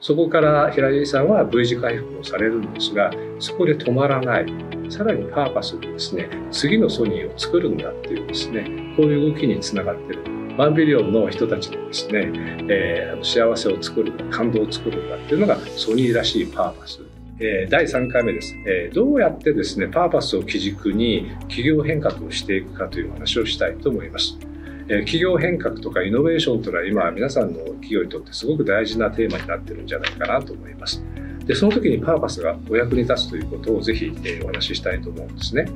そこから平井さんは V 字回復をされるんですがそこで止まらない。さらにパーパスでですね次のソニーを作るんだっていうですねこういう動きにつながってる。ワンビリオンの人たちのですね、えー、幸せを作るんだ感動を作るんだっていうのがソニーらしいパーパス。え、第3回目です、え、どうやってですねパーパスを基軸に企業変革をしていくかという話をしたいと思います。企業変革とかイノベーションというのは今皆さんの企業にとってすごく大事なテーマになってるんじゃないかなと思います。でその時にパーパスがお役に立つということをぜひ、えお話ししたいと思うんですね。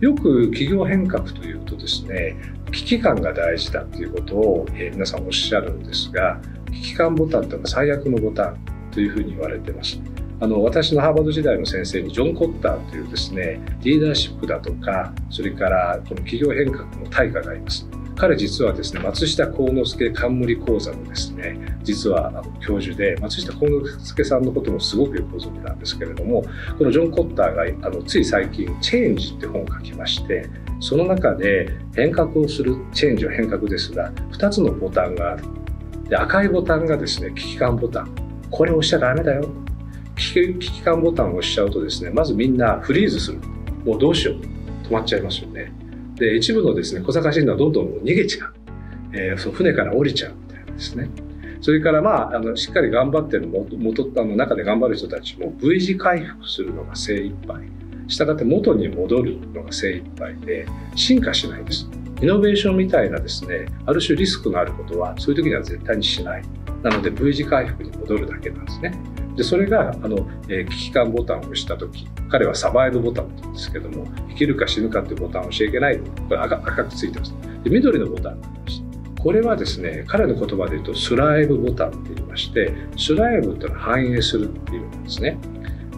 よく企業変革というとですね危機感が大事だということを、え皆さんおっしゃるんですが危機感ボタンというのは最悪のボタンというふうに言われてます。あの私のハーバード時代の先生にジョン・コッターというですねリーダーシップだとかそれからこの企業変革の大家がいます。彼実はですね松下幸之助冠講座のですね。実はあの教授で松下幸之助さんのこともすごくよくご存知なんですけれどもこのジョン・コッターがあのつい最近「チェンジ」って本を書きましてその中で変革をするチェンジは変革ですが2つのボタンがある。で赤いボタンがですね危機感ボタン。これ押しちゃダメだよ。危機感ボタンを押しちゃうとですねまずみんなフリーズする。もうどうしよう。止まっちゃいますよね。で一部のですね小賢しいのはどんどん逃げちゃう、えー、その船から降りちゃうみたいなですね。それからまああのしっかり頑張ってる元あの中で頑張る人たちも V 字回復するのが精一杯。したがって元に戻るのが精一杯で進化しないです。イノベーションみたいなですねある種リスクのあることはそういう時には絶対にしない。なので V 字回復に戻るだけなんですね。でそれがあの、えー、危機感ボタンを押した時彼はサバイブボタンって言うんですけども生きるか死ぬかっていうボタンを押しちゃいけないこれ赤赤くついてます。で緑のボタンこれはですね彼の言葉で言うとスライブボタンって言いましてスライブってのは反映するっていう意味なんですね。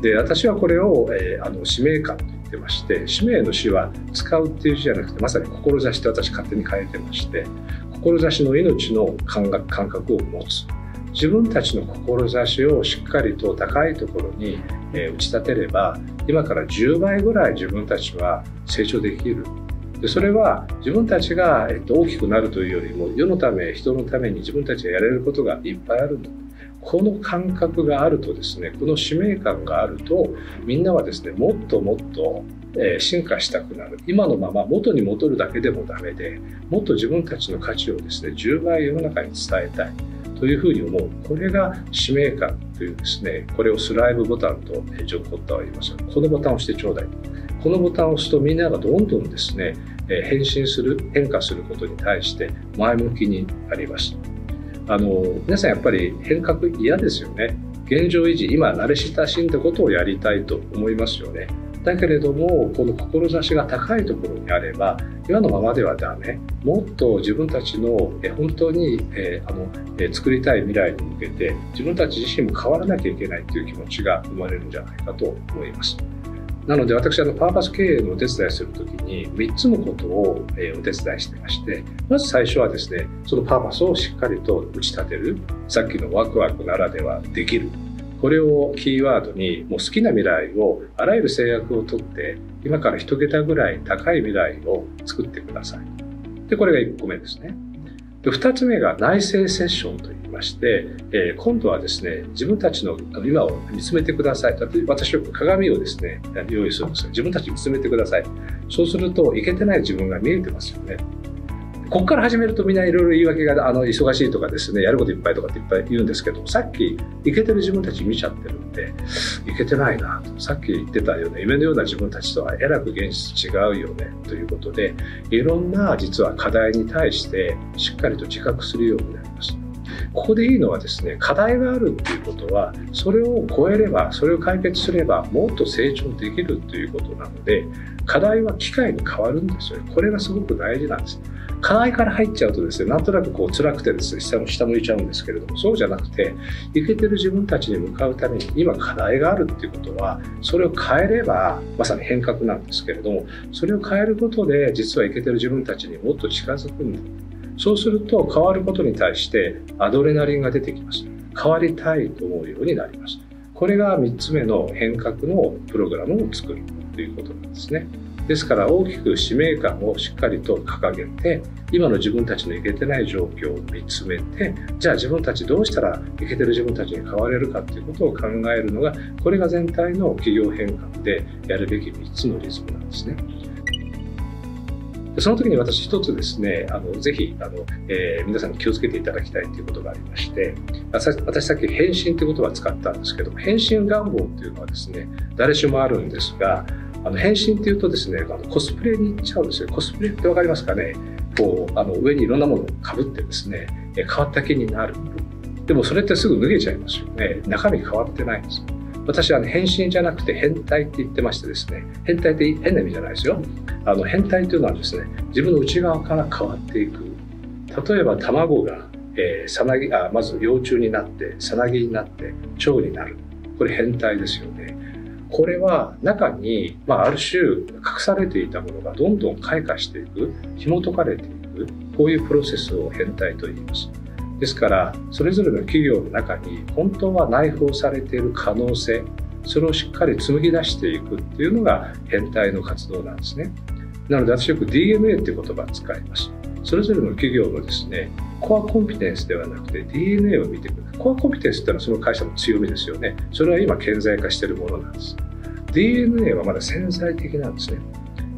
で私はこれを、えー、あの使命感と言ってまして使命の死は使うっていう字じゃなくてまさに志って私勝手に変えてまして志の命の感覚感覚を持つ。自分たちの志をしっかりと高いところに打ち立てれば今から10倍ぐらい自分たちは成長できる。でそれは自分たちが、えっと、大きくなるというよりも世のため人のために自分たちがやれることがいっぱいあるんだこの感覚があるとですねこの使命感があるとみんなはですねもっともっと進化したくなる。今のまま元に戻るだけでもダメでもっと自分たちの価値をですね10倍世の中に伝えたい。というふうに思う。これが使命感というですねこれをスライブボタンとジョン・コッタは言いますこのボタンを押してちょうだい。このボタンを押すとみんながどんどんですね変身する変化することに対して前向きになります。あの皆さんやっぱり変革嫌ですよね。現状維持今慣れ親しんだことをやりたいと思いますよね。だけれどもこの志が高いところにあれば今のままではダメ。もっと自分たちの本当に、えー、あの、えー、作りたい未来に向けて自分たち自身も変わらなきゃいけないという気持ちが生まれるんじゃないかと思います。なので私あのパーパス経営のお手伝いするときに3つのことをお手伝いしてましてまず最初はですねそのパーパスをしっかりと打ち立てる。さっきのワクワクならではできる。これをキーワードにもう好きな未来をあらゆる制約を取って今から1桁ぐらい高い未来を作ってください。でこれが1個目ですね。で2つ目が内政セッションといいまして、えー、今度はですね自分たちの今を見つめてください私よく鏡をですね用意するんですが自分たち見つめてくださいそうするといけてない自分が見えてますよねここから始めるとみんないろいろ言い訳があの忙しいとかですねやることいっぱいとかっていっぱい言うんですけどさっきいけてる自分たち見ちゃってるんでいけてないなとさっき言ってたような夢のような自分たちとはえらく現実違うよねということでいろんな実は課題に対してしっかりと自覚するようになります。ここでいいのはですね課題があるっていうことはそれを超えればそれを解決すればもっと成長できるということなので課題は機会に変わるんですよねこれがすごく大事なんです課題から入っちゃうとですねなんとなくこう辛くてですね下も下向いちゃうんですけれどもそうじゃなくていけてる自分たちに向かうために今課題があるっていうことはそれを変えればまさに変革なんですけれどもそれを変えることで実はいけてる自分たちにもっと近づくんだ。そうすると変わることに対してアドレナリンが出てきます。変わりたいと思うようになります。これが3つ目の変革のプログラムを作るということなんですね。ですから大きく使命感をしっかりと掲げて今の自分たちのいけてない状況を見つめてじゃあ自分たちどうしたらいけてる自分たちに変われるかっていうことを考えるのがこれが全体の企業変革でやるべき3つのリズムなんですね。その時に私一つですね、あのぜひあの、えー、皆さんに気をつけていただきたいということがありまして、私さっき返信という言葉を使ったんですけど、返信願望っていうのはですね、誰しもあるんですが、あの返信っていうとですね、あのコスプレに行っちゃうんですよ。コスプレって分かりますかね？こう、あの上にいろんなものをかぶってですね、変わった気になる。でもそれってすぐ脱げちゃいますよね。中身変わってないんですよ。私は、ね、変身じゃなくて変態って言ってましてですね変態って変な意味じゃないですよあの変態というのはですね自分の内側から変わっていく例えば卵が、えー、さなぎあまず幼虫になってさなぎになって蝶になるこれ変態ですよこれは中に、まあ、ある種隠されていたものがどんどん開花していく紐解かれていくこういうプロセスを変態と言います。ですからそれぞれの企業の中に本当は内包されている可能性それをしっかり紡ぎ出していくっていうのが変態の活動なんですね。なので私よく DNA っていう言葉を使います。それぞれの企業のですねコアコンピテンスではなくて DNA を見てくるコアコンピテンスっていうのはその会社の強みですよね。それは今顕在化しているものなんです。DNA はまだ潜在的なんですね。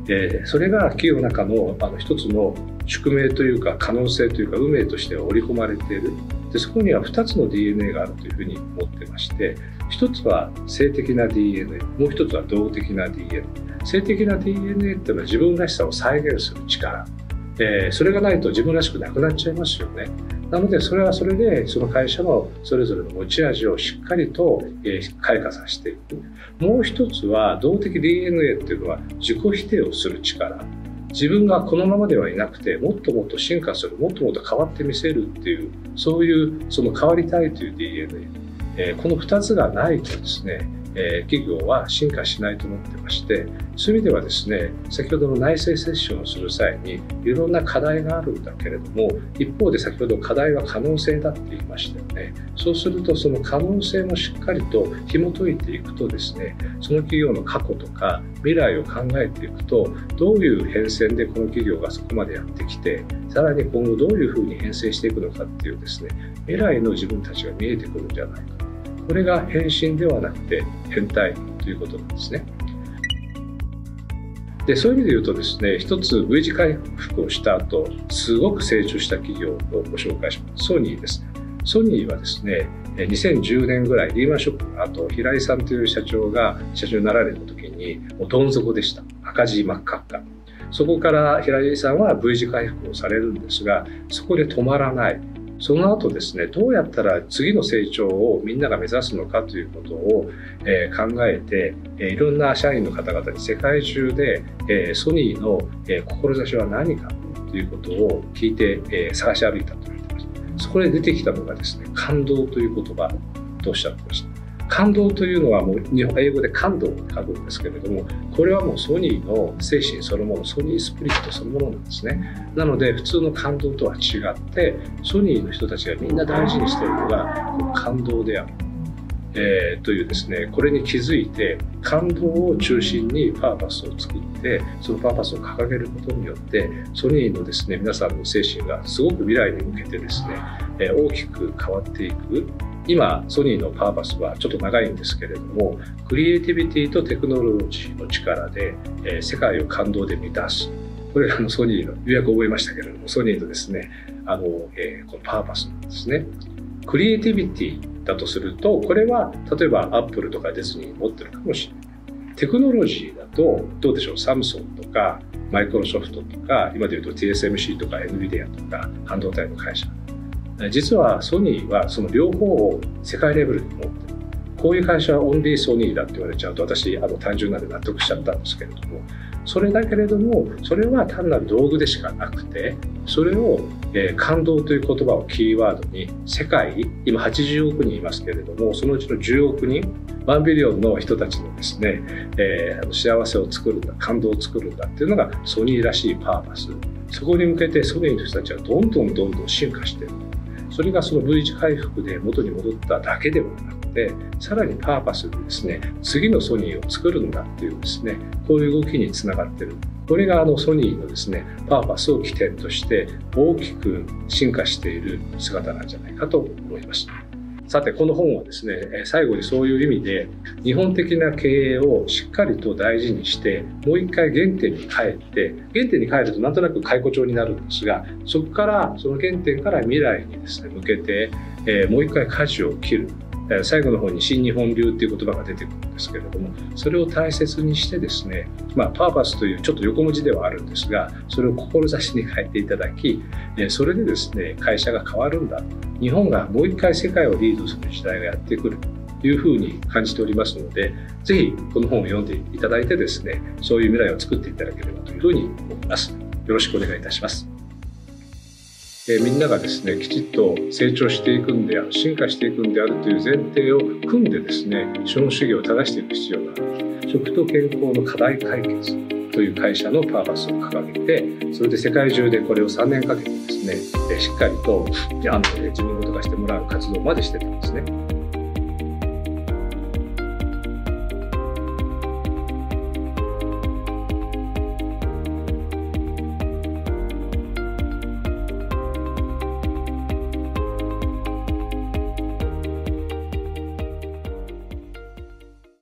でそれが企業の中のあの一つの宿命というか可能性というか運命として織り込まれている。でそこには2つの DNA があるというふうに思ってまして1つは性的な DNA もう1つは動的な DNA 性的な DNA っていうのは自分らしさを再現する力、えー、それがないと自分らしくなくなっちゃいますよね。なのでそれはそれでその会社のそれぞれの持ち味をしっかりと開花させていく。もう一つは動的 DNA っていうのは自己否定をする力。自分がこのままではいなくてもっともっと進化するもっともっと変わってみせるっていうそういうその変わりたいという DNA、この2つがないとですねえ企業は進化しないと思ってましてそういう意味ではですね先ほどの内政セッションをする際にいろんな課題があるんだけれども一方で先ほど課題は可能性だって言いましたよね。そうするとその可能性もしっかりと紐解いていくとですねその企業の過去とか未来を考えていくとどういう変遷でこの企業がそこまでやってきてさらに今後どういうふうに変遷していくのかっていうですね未来の自分たちが見えてくるんじゃないか。これが変身ではなくて変態ということなんですね。でそういう意味で言うとですね一つ V 字回復をした後すごく成長した企業をご紹介します。ソニーです。ソニーはですね2010年ぐらいリーマンショックの後平井さんという社長が社長になられた時にもうどん底でした。赤字真っ赤っか。そこから平井さんは V 字回復をされるんですがそこで止まらない。その後ですね、どうやったら次の成長をみんなが目指すのかということを、え、考えて、え、いろんな社員の方々に世界中で、え、ソニーの、え志は何かということを聞いて、え探し歩いたと言ってました。そこで出てきたのがですね、感動という言葉とおっしゃってました。感動というのはもう日本英語で感動って書くんですけれどもこれはもうソニーの精神そのものソニースプリットそのものなんですね。なので普通の感動とは違ってソニーの人たちがみんな大事にしているのが感動である。えー、というですねこれに気づいて感動を中心にパーパスを作ってそのパーパスを掲げることによってソニーのですね皆さんの精神がすごく未来に向けてですね、えー、大きく変わっていく。今ソニーのパーパスはちょっと長いんですけれどもクリエイティビティとテクノロジーの力で、えー、世界を感動で満たす。これあのソニーのようやく覚えましたけれどもソニーのですねあの、えー、このパーパスなんですね。クリエイティビティだとするとこれは例えばアップルとかディズニー持ってるかもしれない。テクノロジーだとどうでしょう？サムソンとかマイクロソフトとか今で言うと TSMC とか NVIDIA とか半導体の会社。実はソニーはその両方を世界レベルに持ってる。こういう会社はオンリーソニーだって言われちゃうと私あの単純なんで納得しちゃったんですけれども。それだけれどもそれは単なる道具でしかなくてそれを、えー、感動という言葉をキーワードに世界今80億人いますけれどもそのうちの10億人ワンビリオンの人たちのですね、えー、幸せを作るんだ感動を作るんだっていうのがソニーらしいパーパス。そこに向けてソニーの人たちはどんどんどんどん進化してる。それがその V 字回復で元に戻っただけではなくてさらにパーパスでですね次のソニーを作るんだっていうですねこういう動きにつながってるこれがあのソニーのですねパーパスを起点として大きく進化している姿なんじゃないかと思います。さてこの本はですね最後にそういう意味で日本的な経営をしっかりと大事にしてもう一回原点に帰って原点に帰るとなんとなく解雇帳になるんですがそこからその原点から未来にですね向けて、えもう一回舵を切る。最後の方に新日本流っていう言葉が出てくるんですけれどもそれを大切にしてですね、まあ、パーパスというちょっと横文字ではあるんですがそれを志に変えていただきそれでですね会社が変わるんだ日本がもう一回世界をリードする時代がやってくるというふうに感じておりますのでぜひこの本を読んでいただいてですねそういう未来を作っていただければというふうに思います。よろしくお願いいたします。えみんながですねきちっと成長していくんである進化していくんであるという前提を組んでですね資本主義を正していく必要がある食と健康の課題解決という会社のパーパスを掲げてそれで世界中でこれを3年かけてですねしっかりとあの自分ごと化してもらう活動までしてたんですね。